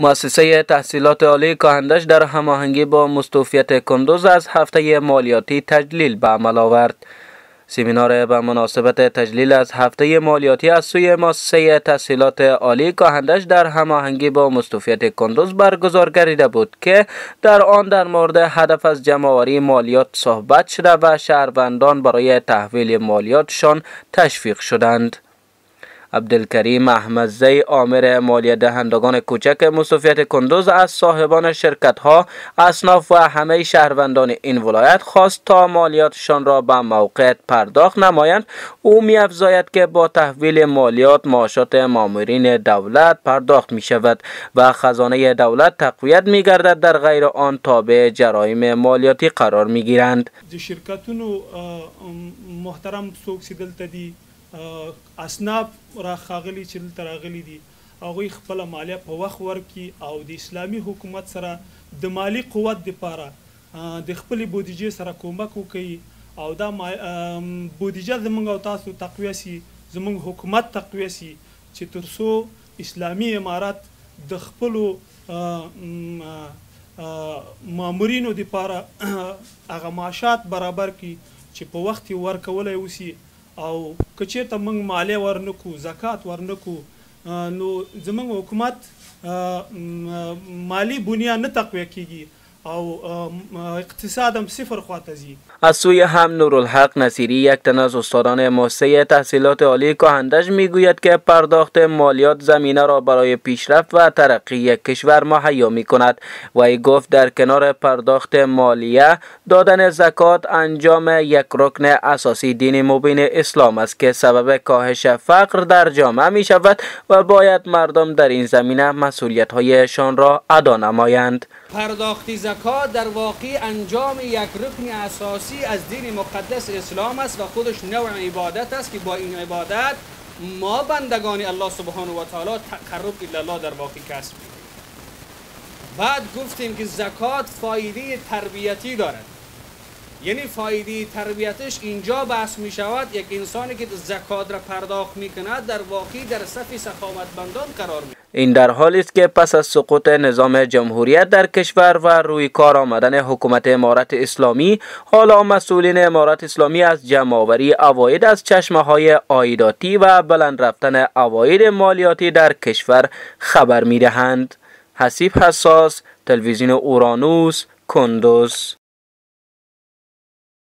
مؤسسه تحصیلات عالی کاهندش در هماهنگی با مستوفیت کندوز از هفته مالیاتی تجلیل به عمل آورد. سمینار به مناسبت تجلیل از هفته مالیاتی از سوی مؤسسه تحصیلات عالی کاهندش در هماهنگی با مستوفیت کندوز برگزار گردیده بود که در آن در مورد هدف از جمعآوری مالیات صحبت شده و شهروندان برای تحویل مالیاتشان تشویق شدند. عبدالکریم احمدزی آمر مالیه دهندگان کوچک مصوفیت کندوز از صاحبان شرکت ها اصناف و همه شهروندان این ولایت خواست تا مالیاتشان را به موقع پرداخت نمایند. او می که با تحویل مالیات معاشات مامورین دولت پرداخت می شود و خزانه دولت تقویت می گردد در غیر آن تابع جرایم مالیاتی قرار می گیرند محترم اسناف را خاغلی چې دلته راغلي دي. هغوی خپله مالیه په وخت ورکړي او د اسلامي حکومت سره د مالی قوت دپاره د خپلې بودیجې سره کومک وکړي. او دا بودیجه زمونږ او تاسو تقویه سي زمونږ حکومت تقویه سي چې تر څو اسلامي امارات د خپلو مامورینو دپاره هغه معاشات برابر کړي چې په وخت ورکولی وسي او کچېرته موږ مالیه ورنکو زکات ورنکو نو زموږ حکومت مالی بنیاد نه تقویه کیږي او اقتصادم صفر خواته از سوی هم نورالحق نصیری یک تن از استادان مؤسسه تحصیلات عالی کاهندج می‌گوید که پرداخت مالیات زمینه را برای پیشرفت و ترقی یک کشور مهیا می کند و ای گفت در کنار پرداخت مالیه دادن زکات انجام یک رکن اساسی دین مبین اسلام است که سبب کاهش فقر در جامعه می شود و باید مردم در این زمینه مسئولیت هایشان را ادا نمایند. پرداختی زکات در واقع انجام یک رکن اساسی از دین مقدس اسلام است و خودش نوع عبادت است که با این عبادت ما بندگان الله سبحانه و تعالی تقرب الله در واقع کسب بعد گفتیم که زکات فایده تربیتی دارد. یعنی فایده تربیتش اینجا بحث می شود یک انسانی که زکات را پرداخت می کند در واقع در صف سخاوتمندان قرار می این در حالی است که پس از سقوط نظام جمهوریت در کشور و روی کار آمدن حکومت امارت اسلامی حالا مسئولین امارت اسلامی از جمعآوری اواید از چشمه های آیداتی و بلند رفتن اواید مالیاتی در کشور خبر می دهند. حسیب حساس تلویزیون اورانوس کندوز